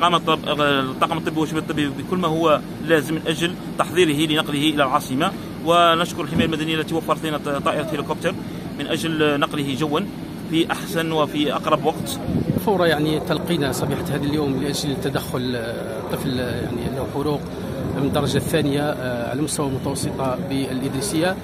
قام الطاقم الطبي والشباب الطبي بكل ما هو لازم من أجل تحضيره لنقله إلى العاصمة. ونشكر الحماية المدنية التي وفرت لنا طائرة هليكوبتر من أجل نقله جوا في أحسن وفي أقرب وقت. فور يعني تلقينا صبيحة هذا اليوم لأجل تدخل طفل يعني له حروق من الدرجة الثانية على المستوى المتوسطة بالإدريسية.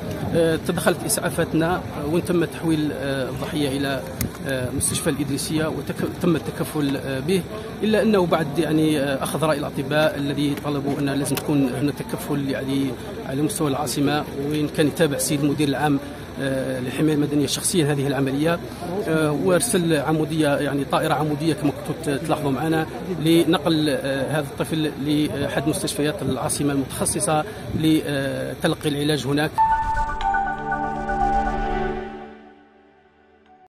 تدخلت إسعافاتنا وين تم تحويل الضحية إلى مستشفى الإدريسية وتم التكفل به إلا أنه بعد يعني أخذ رأي الأطباء الذي طلبوا أن لازم تكون هنا تكفل يعني على مستوى العاصمة وإن كان يتابع السيد المدير العام للحماية المدنية شخصيا هذه العملية. وأرسل عمودية يعني طائرة عمودية كما كنتم تلاحظوا معنا لنقل هذا الطفل لأحد مستشفيات العاصمة المتخصصة لتلقي العلاج هناك.